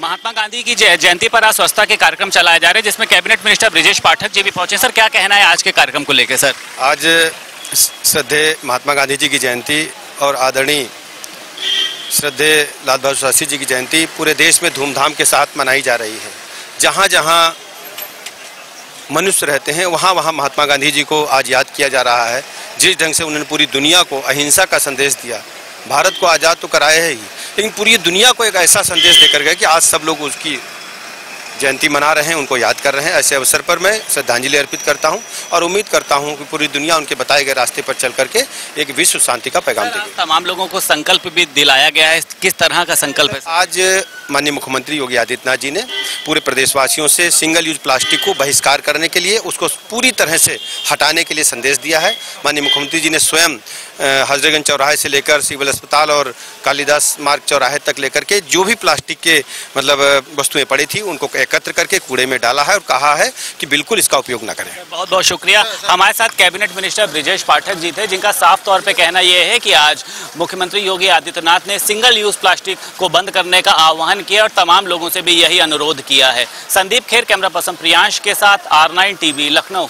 महात्मा गांधी की जय- जयंती पर आज स्वच्छता के कार्यक्रम चलाए जा रहे हैं, जिसमें कैबिनेट मिनिस्टर ब्रिजेश पाठक जी भी पहुँचे। सर, क्या कहना है आज के कार्यक्रम को लेकर, सर? आज श्रद्धे महात्मा गांधी जी की जयंती और आदरणीय श्रद्धे लाल बहादुर शास्त्री जी की जयंती पूरे देश में धूमधाम के साथ मनाई जा रही है। जहाँ जहाँ मनुष्य रहते हैं, वहाँ वहाँ महात्मा गांधी जी को आज याद किया जा रहा है। जिस ढंग से उन्होंने पूरी दुनिया को अहिंसा का संदेश दिया, भारत को आज़ाद तो कराया ही। लेकिन पूरी दुनिया को एक ऐसा संदेश देकर गए कि आज सब लोग उसकी जयंती मना रहे हैं उनको याद कर रहे हैं। ऐसे अवसर पर मैं श्रद्धांजलि अर्पित करता हूँ और उम्मीद करता हूँ कि पूरी दुनिया उनके बताए गए रास्ते पर चल करके एक विश्व शांति का पैगाम देगी। तमाम लोगों को संकल्प भी दिलाया गया है। किस तरह का संकल्प है? आज माननीय मुख्यमंत्री योगी आदित्यनाथ जी ने पूरे प्रदेशवासियों से सिंगल यूज़ प्लास्टिक को बहिष्कार करने के लिए उसको पूरी तरह से हटाने के लिए संदेश दिया है। माननीय मुख्यमंत्री जी ने स्वयं हजरतगंज चौराहे से लेकर सिविल अस्पताल और कालिदास मार्ग चौराहे तक लेकर के जो भी प्लास्टिक के मतलब वस्तुएँ पड़ी थी उनको एकत्र करके कूड़े में डाला है और कहा है कि बिल्कुल इसका उपयोग न करें। बहुत बहुत शुक्रिया। हमारे साथ कैबिनेट मिनिस्टर ब्रिजेश पाठक जी थे, जिनका साफ़ तौर पर कहना यह है कि आज मुख्यमंत्री योगी आदित्यनाथ ने सिंगल यूज़ प्लास्टिक को बंद करने का आह्वान किया और तमाम लोगों से भी यही अनुरोध किया है। संदीप खेर, कैमरा पर्सन प्रियांश के साथ आर नाइन टीवी लखनऊ।